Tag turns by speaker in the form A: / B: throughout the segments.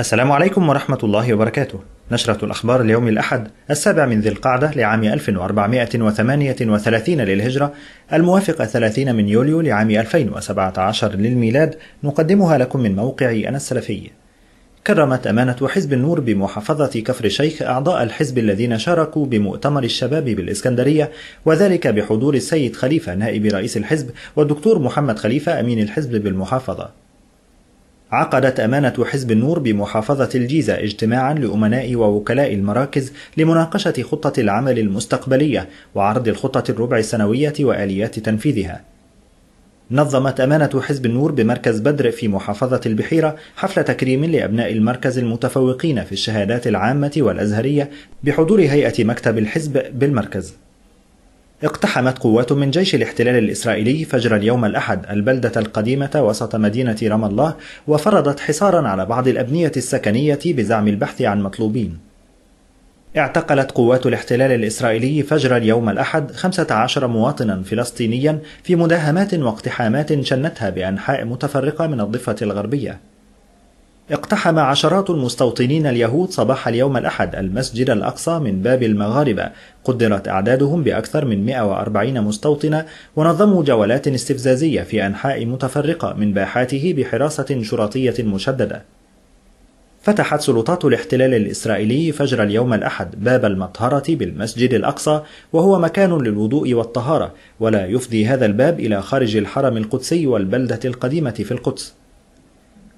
A: السلام عليكم ورحمة الله وبركاته. نشرة الأخبار اليوم الأحد السابع من ذي القعدة لعام 1438 للهجرة الموافق 30 من يوليو لعام 2017 للميلاد نقدمها لكم من موقع أنا السلفي. كرمت أمانة حزب النور بمحافظة كفر الشيخ أعضاء الحزب الذين شاركوا بمؤتمر الشباب بالإسكندرية وذلك بحضور السيد خليفة نائب رئيس الحزب والدكتور محمد خليفة أمين الحزب بالمحافظة. عقدت أمانة حزب النور بمحافظة الجيزة اجتماعا لأمناء ووكلاء المراكز لمناقشة خطة العمل المستقبلية وعرض الخطة الربع السنوية وآليات تنفيذها. نظمت أمانة حزب النور بمركز بدر في محافظة البحيرة حفل تكريم لأبناء المركز المتفوقين في الشهادات العامة والأزهرية بحضور هيئة مكتب الحزب بالمركز. اقتحمت قوات من جيش الاحتلال الإسرائيلي فجر اليوم الأحد البلدة القديمة وسط مدينة رام الله وفرضت حصارا على بعض الأبنية السكنية بزعم البحث عن مطلوبين. اعتقلت قوات الاحتلال الإسرائيلي فجر اليوم الأحد 15 مواطنا فلسطينيا في مداهمات واقتحامات شنتها بأنحاء متفرقة من الضفة الغربية. اقتحم عشرات المستوطنين اليهود صباح اليوم الأحد المسجد الأقصى من باب المغاربة. قدرت أعدادهم بأكثر من 140 مستوطنة ونظموا جولات استفزازية في أنحاء متفرقة من باحاته بحراسة شرطية مشددة. فتحت سلطات الاحتلال الإسرائيلي فجر اليوم الأحد باب المطهرة بالمسجد الأقصى وهو مكان للوضوء والطهارة ولا يفضي هذا الباب إلى خارج الحرم القدسي والبلدة القديمة في القدس.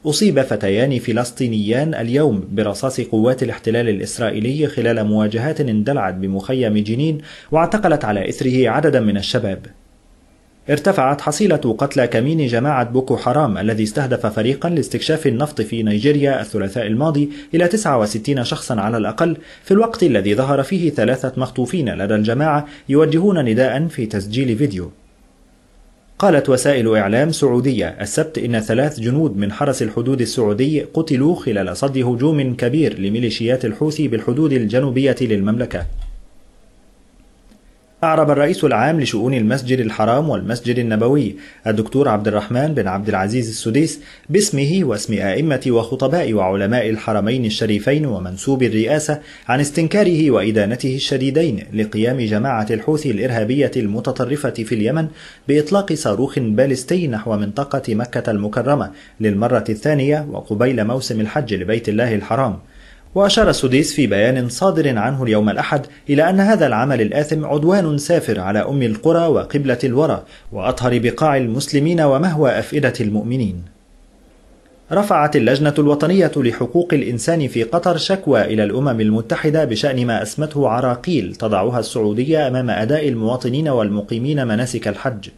A: أصيب فتيان فلسطينيان اليوم برصاص قوات الاحتلال الإسرائيلي خلال مواجهات اندلعت بمخيم جنين واعتقلت على إثره عددا من الشباب. ارتفعت حصيلة قتلى كمين جماعة بوكو حرام الذي استهدف فريقا لاستكشاف النفط في نيجيريا الثلاثاء الماضي إلى 69 شخصا على الأقل في الوقت الذي ظهر فيه ثلاثة مخطوفين لدى الجماعة يوجهون نداء في تسجيل فيديو. قالت وسائل إعلام سعودية السبت إن ثلاث جنود من حرس الحدود السعودي قتلوا خلال صد هجوم كبير لميليشيات الحوثي بالحدود الجنوبية للمملكة. أعرب الرئيس العام لشؤون المسجد الحرام والمسجد النبوي الدكتور عبد الرحمن بن عبد العزيز السديس باسمه واسم أئمة وخطباء وعلماء الحرمين الشريفين ومنسوب الرئاسة عن استنكاره وإدانته الشديدين لقيام جماعة الحوثي الإرهابية المتطرفة في اليمن بإطلاق صاروخ باليستي نحو منطقة مكة المكرمة للمرة الثانية وقبيل موسم الحج لبيت الله الحرام. وأشار السديس في بيان صادر عنه اليوم الأحد إلى أن هذا العمل الآثم عدوان سافر على أم القرى وقبلة الورى وأطهر بقاع المسلمين ومهوى أفئدة المؤمنين. رفعت اللجنة الوطنية لحقوق الإنسان في قطر شكوى إلى الأمم المتحدة بشأن ما أسمته عراقيل تضعها السعودية أمام أداء المواطنين والمقيمين مناسك الحج.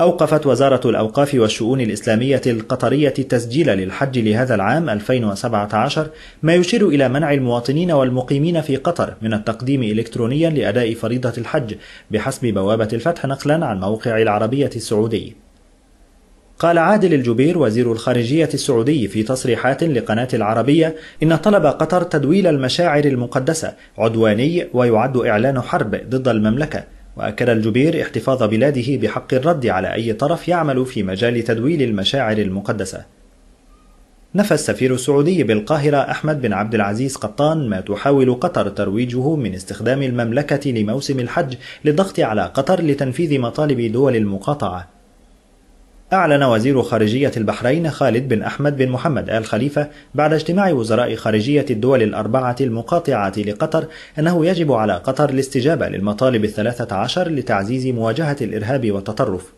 A: أوقفت وزارة الأوقاف والشؤون الإسلامية القطرية التسجيل للحج لهذا العام 2017 ما يشير إلى منع المواطنين والمقيمين في قطر من التقديم إلكترونيا لأداء فريضة الحج بحسب بوابة الفتح نقلا عن موقع العربية السعودي. قال عادل الجبير وزير الخارجية السعودي في تصريحات لقناة العربية إن طلب قطر تدويل المشاعر المقدسة عدواني ويعد إعلان حرب ضد المملكة. وأكد الجبير احتفاظ بلاده بحق الرد على أي طرف يعمل في مجال تدويل المشاعر المقدسة. نفى السفير السعودي بالقاهرة أحمد بن عبد العزيز قطان ما تحاول قطر ترويجه من استخدام المملكة لموسم الحج للضغط على قطر لتنفيذ مطالب دول المقاطعة. أعلن وزير خارجية البحرين خالد بن أحمد بن محمد آل خليفة بعد اجتماع وزراء خارجية الدول الأربعة المقاطعة لقطر أنه يجب على قطر الاستجابة للمطالب الثلاثة عشر لتعزيز مواجهة الإرهاب والتطرف.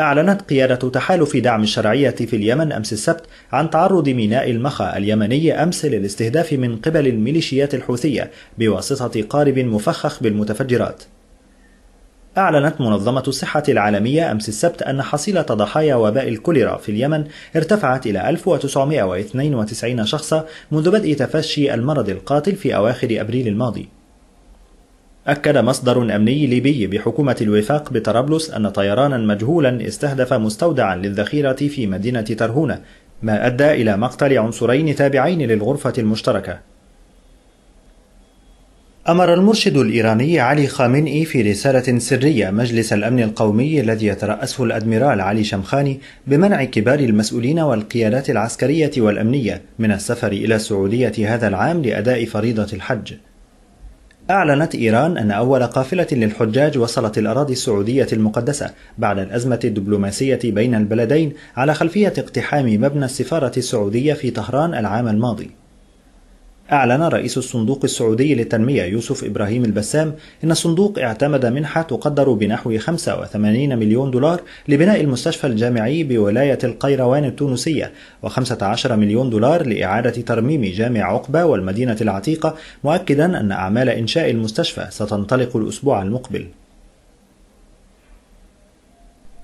A: أعلنت قيادة تحالف دعم الشرعية في اليمن أمس السبت عن تعرض ميناء المخا اليمني أمس للاستهداف من قبل الميليشيات الحوثية بواسطة قارب مفخخ بالمتفجرات. أعلنت منظمة الصحة العالمية أمس السبت أن حصيلة ضحايا وباء الكوليرا في اليمن ارتفعت إلى 1992 شخصا منذ بدء تفشي المرض القاتل في أواخر أبريل الماضي. أكد مصدر أمني ليبي بحكومة الوفاق بطرابلس أن طيرانا مجهولا استهدف مستودعا للذخيرة في مدينة ترهونة، ما أدى إلى مقتل عنصرين تابعين للغرفة المشتركة. أمر المرشد الإيراني علي خامنئي في رسالة سرية مجلس الأمن القومي الذي يترأسه الأدميرال علي شمخاني بمنع كبار المسؤولين والقيادات العسكرية والأمنية من السفر إلى السعودية هذا العام لأداء فريضة الحج. أعلنت إيران أن أول قافلة للحجاج وصلت الأراضي السعودية المقدسة بعد الأزمة الدبلوماسية بين البلدين على خلفية اقتحام مبنى السفارة السعودية في طهران العام الماضي. أعلن رئيس الصندوق السعودي للتنمية يوسف إبراهيم البسام إن الصندوق اعتمد منحة تقدر بنحو 85 مليون دولار لبناء المستشفى الجامعي بولاية القيروان التونسية و15 مليون دولار لإعادة ترميم جامع عقبة والمدينة العتيقة مؤكدا أن أعمال إنشاء المستشفى ستنطلق الأسبوع المقبل.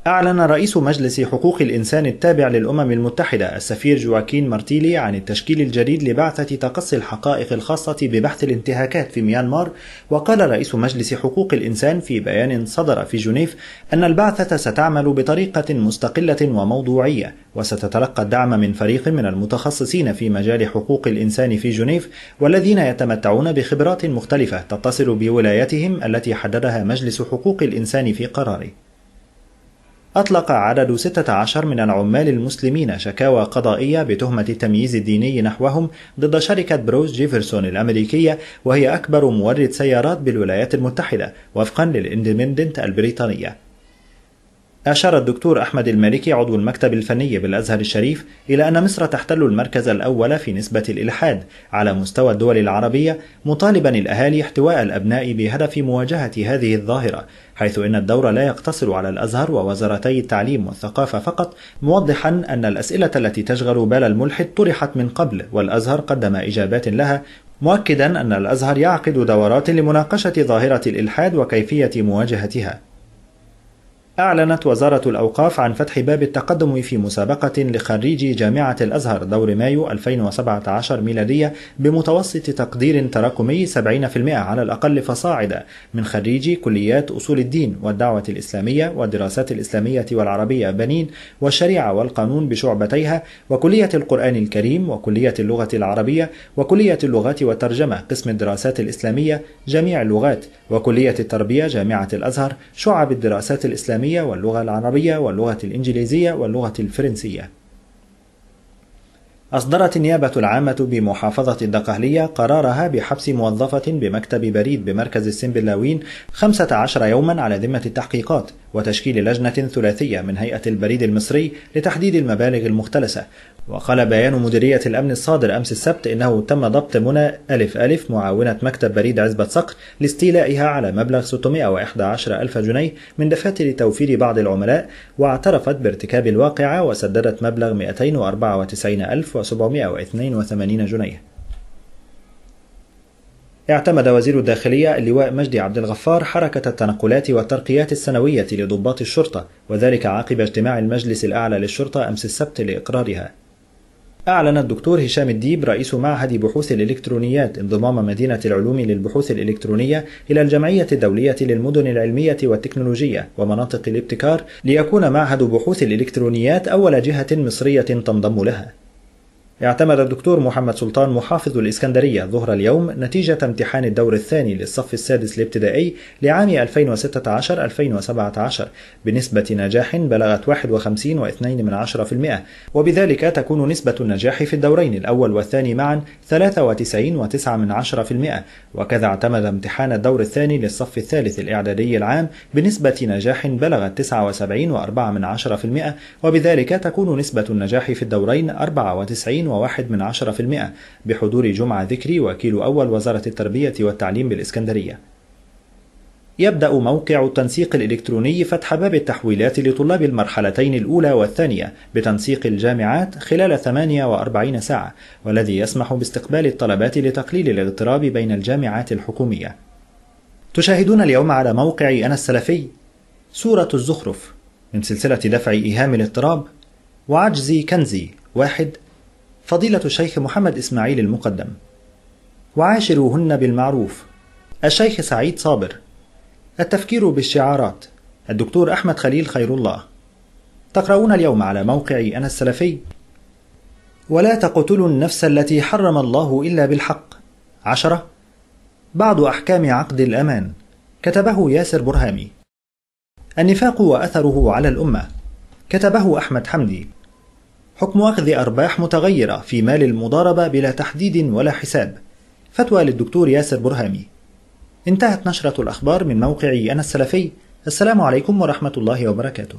A: أعلن رئيس مجلس حقوق الإنسان التابع للأمم المتحدة السفير جواكين مارتيلي عن التشكيل الجديد لبعثة تقصي الحقائق الخاصة ببحث الانتهاكات في ميانمار وقال رئيس مجلس حقوق الإنسان في بيان صدر في جنيف أن البعثة ستعمل بطريقة مستقلة وموضوعية وستتلقى الدعم من فريق من المتخصصين في مجال حقوق الإنسان في جنيف والذين يتمتعون بخبرات مختلفة تتصل بولايتهم التي حددها مجلس حقوق الإنسان في قراره. أطلق عدد 16 من العمال المسلمين شكاوى قضائية بتهمة التمييز الديني نحوهم ضد شركة بروس جيفرسون الأمريكية وهي أكبر مورد سيارات بالولايات المتحدة وفقا للإندبندنت البريطانية. أشار الدكتور أحمد المالكي عضو المكتب الفني بالأزهر الشريف إلى أن مصر تحتل المركز الأول في نسبة الإلحاد على مستوى الدول العربية مطالبا الأهالي احتواء الأبناء بهدف مواجهة هذه الظاهرة حيث إن الدور لا يقتصر على الأزهر ووزارتي التعليم والثقافة فقط موضحا أن الأسئلة التي تشغل بال الملحد طرحت من قبل والأزهر قدم إجابات لها مؤكدا أن الأزهر يعقد دورات لمناقشة ظاهرة الإلحاد وكيفية مواجهتها. أعلنت وزارة الأوقاف عن فتح باب التقدم في مسابقة لخريجي جامعة الأزهر دور مايو 2017 ميلادية بمتوسط تقدير تراكمي 70% على الأقل فصاعدا من خريجي كليات أصول الدين والدعوة الإسلامية والدراسات الإسلامية والعربية بنين والشريعة والقانون بشعبتيها وكلية القرآن الكريم وكلية اللغة العربية وكلية اللغات والترجمة قسم الدراسات الإسلامية جميع اللغات وكلية التربية جامعة الأزهر شعب الدراسات الإسلامية الإسلامية واللغة العربية واللغة الإنجليزية واللغة الفرنسية. أصدرت النيابة العامة بمحافظة الدقهلية قرارها بحبس موظفة بمكتب بريد بمركز السنبلاوين 15 يوما على ذمة التحقيقات وتشكيل لجنة ثلاثية من هيئة البريد المصري لتحديد المبالغ المختلسة وقال بيان مديرية الأمن الصادر أمس السبت إنه تم ضبط منى ألف ألف معاونة مكتب بريد عزبة صقر لاستيلائها على مبلغ 611 ألف جنيه من دفاتر توفير بعض العملاء واعترفت بارتكاب الواقعة وسددت مبلغ 294 ألف 782 جنيه. اعتمد وزير الداخلية اللواء مجدي عبد الغفار حركة التنقلات والترقيات السنوية لضباط الشرطة وذلك عقب اجتماع المجلس الأعلى للشرطة أمس السبت لإقرارها. أعلن الدكتور هشام الديب رئيس معهد بحوث الإلكترونيات انضمام مدينة العلوم للبحوث الإلكترونية إلى الجمعية الدولية للمدن العلمية والتكنولوجية ومناطق الابتكار ليكون معهد بحوث الإلكترونيات أول جهة مصرية تنضم لها. اعتمد الدكتور محمد سلطان محافظ الإسكندرية ظهر اليوم نتيجة امتحان الدور الثاني للصف السادس الابتدائي لعام 2016-2017 بنسبة نجاح بلغت 51.2% وبذلك تكون نسبة النجاح في الدورين الأول والثاني معا 93.9% وكذا اعتمد امتحان الدور الثاني للصف الثالث الإعدادي العام. بنسبة نجاح بلغت 79.4% وبذلك تكون نسبة النجاح في الدورين 94 وواحد من عشرة في المئة بحضور جمعة ذكري وكيل أول وزارة التربية والتعليم بالإسكندرية. يبدأ موقع التنسيق الإلكتروني فتح باب التحويلات لطلاب المرحلتين الأولى والثانية بتنسيق الجامعات خلال 48 ساعة والذي يسمح باستقبال الطلبات لتقليل الاغتراب بين الجامعات الحكومية. تشاهدون اليوم على موقع أنا السلفي سورة الزخرف من سلسلة دفع إيهام الاضطراب وعجزي كنزي واحد فضيلة الشيخ محمد إسماعيل المقدم. وعاشروهن بالمعروف. الشيخ سعيد صابر. التفكير بالشعارات. الدكتور أحمد خليل خير الله. تقرؤون اليوم على موقع أنا السلفي. ولا تقتلوا النفس التي حرم الله إلا بالحق. عشرة. بعض أحكام عقد الأمان. كتبه ياسر برهامي. النفاق وأثره على الأمة. كتبه أحمد حمدي. حكم أخذ أرباح متغيرة في مال المضاربة بلا تحديد ولا حساب. فتوى للدكتور ياسر برهامي. انتهت نشرة الأخبار من موقع أنا السلفي. السلام عليكم ورحمة الله وبركاته.